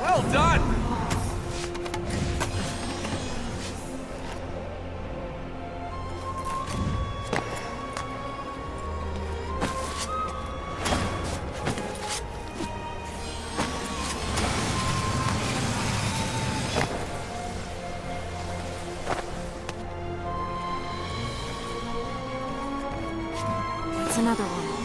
Well done! などを。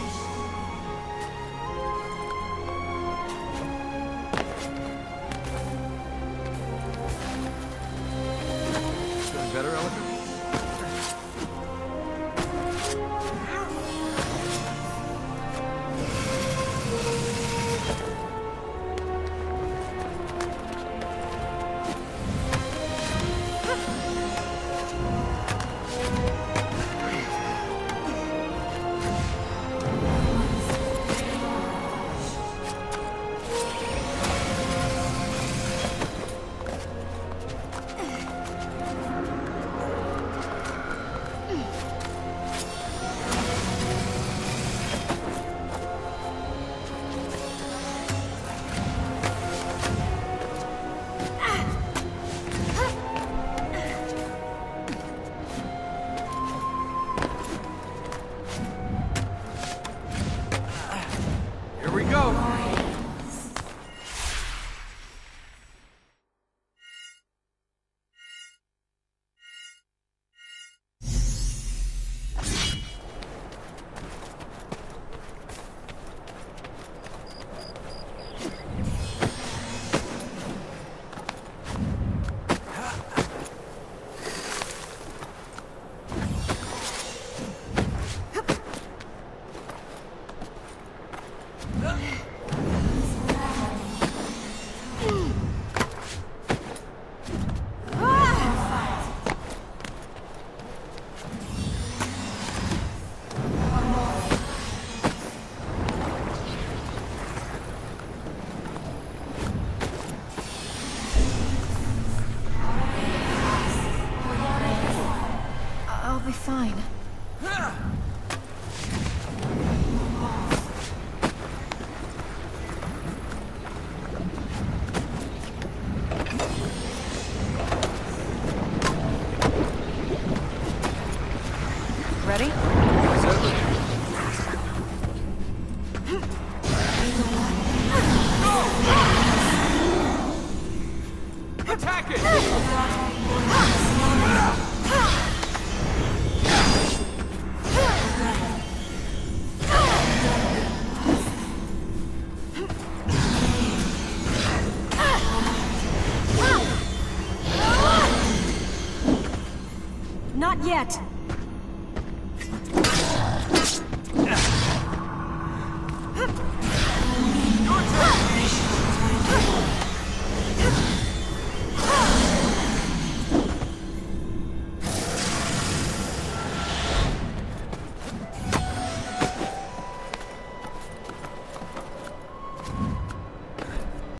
Be fine. Ready? Attack it! Not yet.